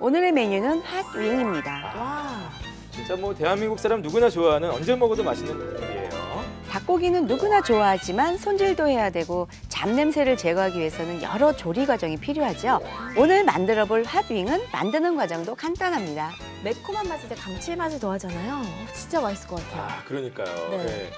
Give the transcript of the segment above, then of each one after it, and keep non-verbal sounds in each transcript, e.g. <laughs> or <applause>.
오늘의 메뉴는 핫윙입니다. 와. 진짜 뭐 대한민국 사람 누구나 좋아하는 언제 먹어도 맛있는 닭고기예요. 닭고기는 누구나 좋아하지만 손질도 해야 되고 잡냄새를 제거하기 위해서는 여러 조리 과정이 필요하죠. 오늘 만들어 볼 핫윙은 만드는 과정도 간단합니다. 매콤한 맛이 이제 감칠맛을 더하잖아요. 어, 진짜 맛있을 것 같아요. 아, 그러니까요. 네. 네.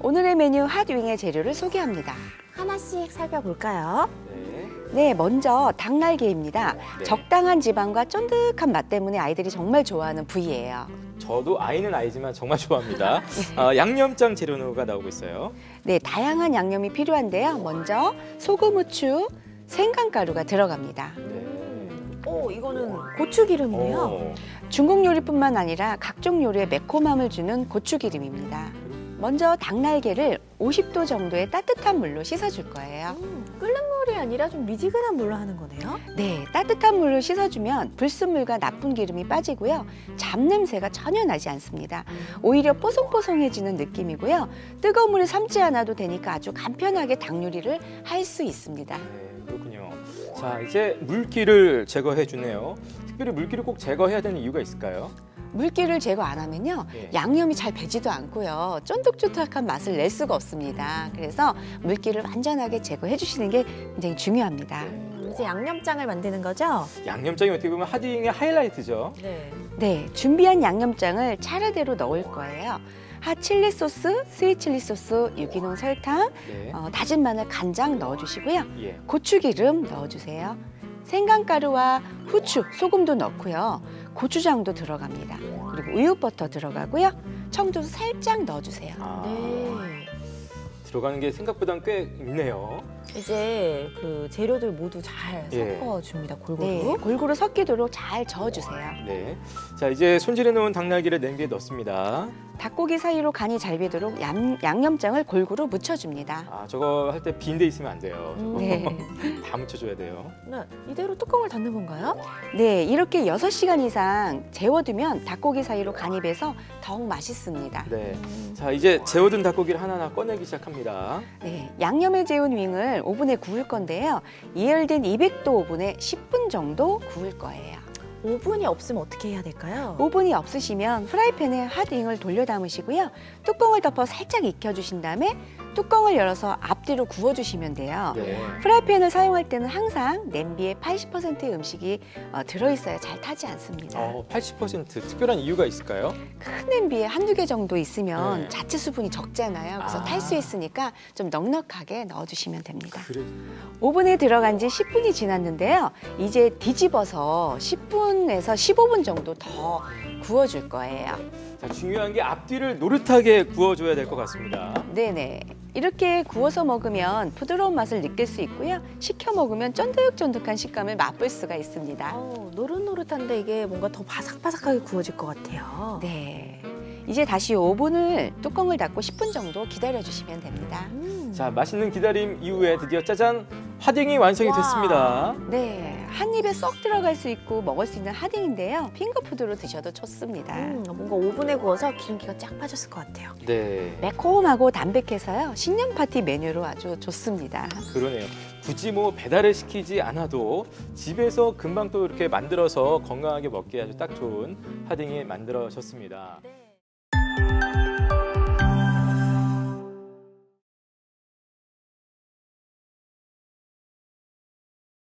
오늘의 메뉴 핫윙의 재료를 소개합니다. 하나씩 살펴볼까요? 네. 네, 먼저 닭날개입니다. 네. 적당한 지방과 쫀득한 맛 때문에 아이들이 정말 좋아하는 부위예요. 저도 아이는 아이지만 정말 좋아합니다. 아, 양념장 재료가 나오고 있어요. 네, 다양한 양념이 필요한데요. 먼저 소금, 후추, 생강가루가 들어갑니다. 네. 오, 이거는 고추기름이에요. 어, 중국 요리뿐만 아니라 각종 요리에 매콤함을 주는 고추기름입니다. 먼저 닭날개를 50도 정도의 따뜻한 물로 씻어줄 거예요. 음, 끓는 물이 아니라 좀 미지근한 물로 하는 거네요. 네, 따뜻한 물로 씻어주면 불순물과 나쁜 기름이 빠지고요. 잡냄새가 전혀 나지 않습니다. 오히려 뽀송뽀송해지는 느낌이고요. 뜨거운 물에 삶지 않아도 되니까 아주 간편하게 닭 요리를 할 수 있습니다. 자, 이제 물기를 제거해 주네요. 특별히 물기를 꼭 제거해야 되는 이유가 있을까요? 물기를 제거 안 하면요. 예. 양념이 잘 배지도 않고요. 쫀득쫀득한 맛을 낼 수가 없습니다. 그래서 물기를 완전하게 제거해 주시는 게 굉장히 중요합니다. 음, 이제 양념장을 만드는 거죠? 양념장이 어떻게 보면 hot wing의 하이라이트죠. 네. 네, 준비한 양념장을 차례대로 넣을 거예요. 핫 칠리 소스, sweet 칠리 소스, 유기농 설탕, 네. 어, 다진 마늘, 간장 넣어주시고요. 예. 고추기름 넣어주세요. 생강가루와 후추, 소금도 넣고요. 고추장도 들어갑니다. 그리고 무염버터 들어가고요. 청주도 살짝 넣어주세요. 아, 네. 들어가는 게 생각보다 꽤 있네요. 이제 그 재료들 모두 잘 예. 섞어줍니다. 골고루. 네, 골고루 섞이도록 잘 저어주세요. 네. 자, 이제 손질해 놓은 닭날개를 냄비에 넣습니다. 닭고기 사이로 간이 잘 배도록 양, 양념장을 골고루 묻혀줍니다. 아, 저거 할 때 빈 데 있으면 안 돼요. 저거 네. <laughs> 다 묻혀줘야 돼요. 네. 이대로 뚜껑을 닫는 건가요? 네, 이렇게 6시간 이상 재워두면 닭고기 사이로 간이 배서 더욱 맛있습니다. 네. 음. 자, 이제 재워둔 닭고기를 하나하나 꺼내기 시작합니다. 네, 양념에 재운 윙을 오븐에 구울 건데요. 예열된 200도 오븐에 10분 정도 구울 거예요. 오븐이 없으면 어떻게 해야 될까요? 오븐이 없으시면 프라이팬에 핫윙을 돌려 담으시고요. 뚜껑을 덮어 살짝 익혀주신 다음에 뚜껑을 열어서 앞뒤로 구워주시면 돼요. 네. 프라이팬을 사용할 때는 항상 냄비에 80%의 음식이 어, 들어있어야 잘 타지 않습니다. 어, 80% 특별한 이유가 있을까요? 큰 냄비에 한두 개 정도 있으면 네. 자체 수분이 적잖아요. 그래서 아. 탈수 있으니까 좀 넉넉하게 넣어주시면 됩니다. 그래. 오븐에 들어간 지 10분이 지났는데요. 이제 뒤집어서 10분에서 15분 정도 더 구워줄 거예요. 자, 중요한 게 앞뒤를 노릇하게 구워줘야 될 것 같습니다. 네네. 이렇게 구워서 먹으면 부드러운 맛을 느낄 수 있고요. 식혀 먹으면 쫀득쫀득한 식감을 맛볼 수가 있습니다. 어, 노릇노릇한데 이게 뭔가 더 바삭바삭하게 구워질 것 같아요. 네. 이제 다시 오븐을 뚜껑을 닫고 10분 정도 기다려 주시면 됩니다. 음. 자, 맛있는 기다림 이후에 드디어 짜잔 하딩이 완성이 와. 됐습니다. 네. 한 입에 쏙 들어갈 수 있고 먹을 수 있는 하딩인데요. 핑거푸드로 드셔도 좋습니다. 음, 뭔가 오븐에 구워서 기름기가 쫙 빠졌을 것 같아요. 네. 매콤하고 담백해서요. 신년 파티 메뉴로 아주 좋습니다. 그러네요. 굳이 뭐 배달을 시키지 않아도 집에서 금방 또 이렇게 만들어서 건강하게 먹기 아주 딱 좋은 하딩이 만들어졌습니다. 네.